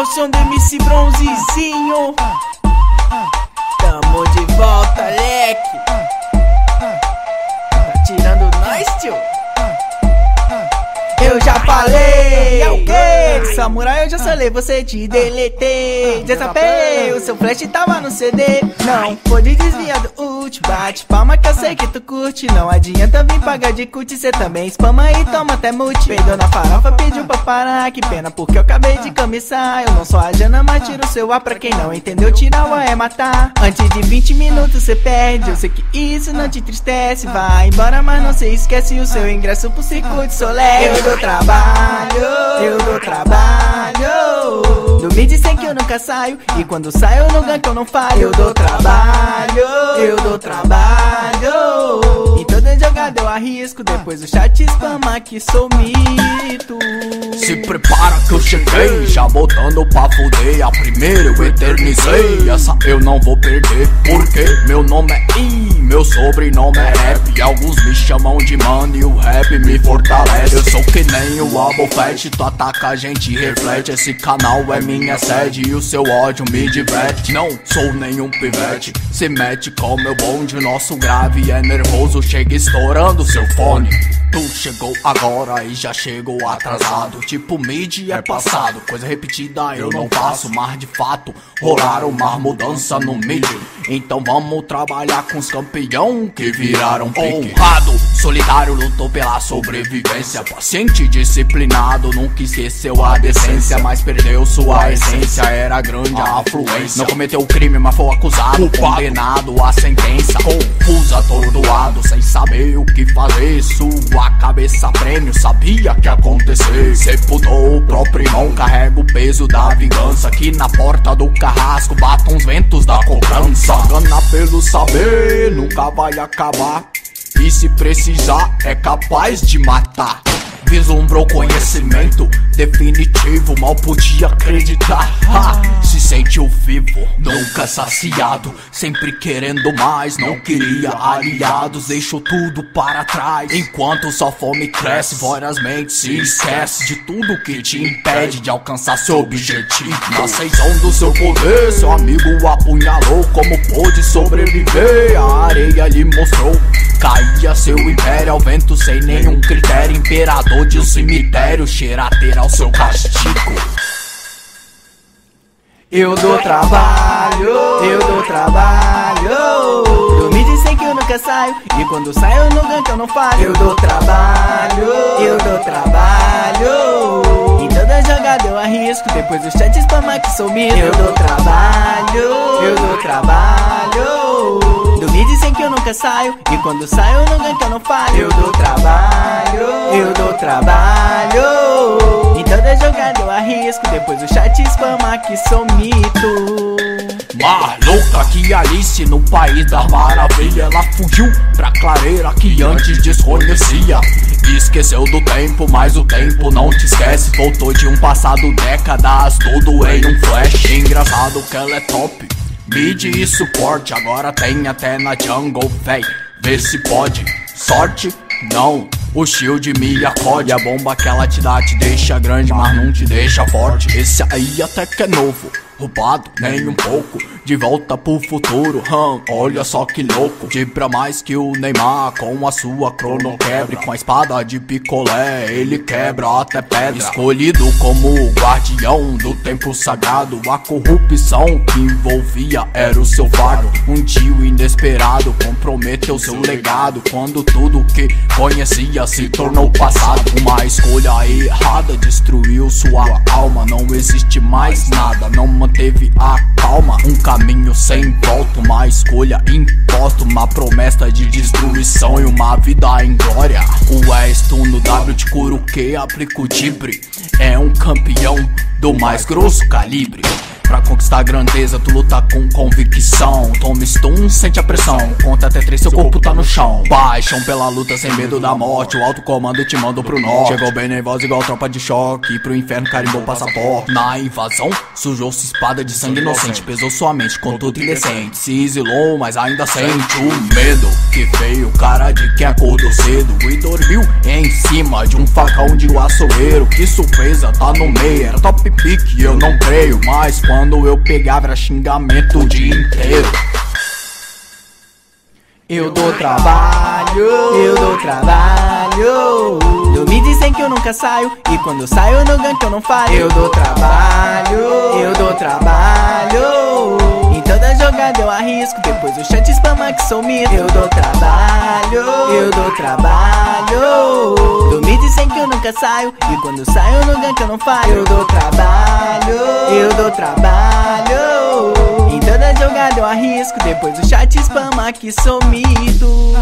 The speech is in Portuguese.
ao som do MC Bronzezinho. Tamo de volta, leque. Tá tirando nós, tio? Eu já falei. É o quê? Samurai, eu já falei, você te deletei. Ah. Ah. Desapei, o seu flash tava no CD. Não pôde desviar do bate palma que eu sei que tu curte. Não adianta vir pagar de cut, cê também spama e toma até mute. Perdeu na farofa, pediu pra parar. Que pena, porque eu acabei de camisar. Eu não sou a Jana, mas tiro seu A pra quem não entendeu. Tirar o A é matar. Antes de 20 minutos cê perde. Eu sei que isso não te entristece. Vai embora, mas não se esquece o seu ingresso pro circuito solé. Eu dou trabalho, eu dou trabalho. Nunca saio. E quando saio no gank eu não falho. Eu dou trabalho, eu dou trabalho. Em toda jogada eu arrisco. Depois o chat spama que sou mito. Se prepara que eu cheguei, já botando pra fuder. A primeira eu eternizei, essa eu não vou perder. Porque meu nome é I, meu sobrenome é rap. Alguns me chamam de mano e o rap me fortalece. Eu sou que nem o Albofet, tu ataca a gente reflete. Esse canal é minha sede e o seu ódio me diverte. Não sou nenhum pivete, se mete com meu bonde. Nosso grave é nervoso, chega estourando seu fone. Tu chegou agora e já chegou atrasado. Tipo, mid é passado, coisa repetida eu não faço. Mas de fato, rolar uma mudança no mid. Então vamos trabalhar com os campeão que viraram pique. Honrado, solitário, lutou pela sobrevivência. Paciente, disciplinado, nunca esqueceu a decência. Mas perdeu sua essência, era grande a afluência. Não cometeu crime, mas foi acusado, condenado a sentença. Confuso, atordoado, sem saber o que fazer. Sua cabeça prêmio, sabia que ia acontecer. Sepultou o próprio irmão, carrega o peso da vingança. Que na porta do carrasco batam os ventos da cobrança. Gana pelo saber, nunca vai acabar. E se precisar, é capaz de matar. Vislumbrou conhecimento definitivo, mal podia acreditar. Ha! Se sentiu vivo, nunca saciado, sempre querendo mais. Não queria aliados, deixou tudo para trás. Enquanto sua fome cresce, vorazmente se esquece de tudo que te impede de alcançar seu objetivo. Na ascensão do seu poder, seu amigo apunhalou. Como pôde sobreviver? A areia lhe mostrou. Caía seu império ao vento sem nenhum critério. Imperador de um cemitério, cheirateira ao seu castigo. Eu dou trabalho, eu dou trabalho. Do mid sem que eu nunca saio. E quando saio no gank eu não falho. Eu dou trabalho, arrisco. Depois o chat spama que sou mito. Eu dou trabalho, eu dou trabalho. Do mid sem que eu nunca saio. E quando saio no gank eu não falho. Eu dou trabalho, eu dou trabalho. Em toda jogada eu arrisco. Depois o chat spama que sou mito. Maluca que Alice no país da maravilha Ela fugiu pra clareira que antes desconhecia. Esqueceu do tempo, mas o tempo não te esquece. Voltou de um passado décadas, tudo em um flash. Engraçado que ela é top, mid e suporte. Agora tem até na jungle, véi, vê se pode. Sorte? Não, o shield me acode. A bomba que ela te dá te deixa grande, mas não te deixa forte. Esse aí até que é novo roubado, nem um pouco. De volta pro futuro, hum, olha só que louco. De pra mais que o Neymar com a sua crono. Com a espada de picolé, ele quebra até pedra. Escolhido como o guardião do tempo sagrado. A corrupção que envolvia era o seu fardo. Um tio inesperado comprometeu seu legado. Quando tudo que conhecia se tornou passado. Uma escolha errada destruiu sua alma. Não existe mais nada, não manteve a calma. Um caminho sem volta, uma escolha imposta, uma promessa de destruição e uma vida em glória. O West no W de que aplica o Tibre. É um campeão do mais grosso calibre. Pra conquistar a grandeza, tu luta com convicção. Toma stun, sente a pressão. Conta até três, seu corpo tá no chão. Paixão pela luta, sem medo da morte. O alto comando te manda pro norte. Chegou bem nervoso, igual tropa de choque. Pro inferno carimbou passaporte. Na invasão, sujou-se espada de sangue inocente. Pesou sua mente, contudo indecente. Se exilou, mas ainda sente o medo. Que veio cara de quem acordou cedo. E dormiu em cima de um facão de açougueiro. Que surpresa, tá no meio. Era top pick, eu não creio. Mas quando quando eu pegava xingamento o dia inteiro. Eu dou trabalho, trabalho. Eu dou trabalho. Eu me dizem que eu nunca saio. E quando eu saio no gank eu não falho. Eu dou trabalho. Eu dou trabalho. Jogada eu arrisco. Depois o chat spama que sou mito. Eu dou trabalho. Eu dou trabalho. Eu me dizem que eu nunca saio. E quando saio no gank eu não falho. Eu dou trabalho. Eu dou trabalho. Em toda jogada eu arrisco. Depois o chat spama que sou mito.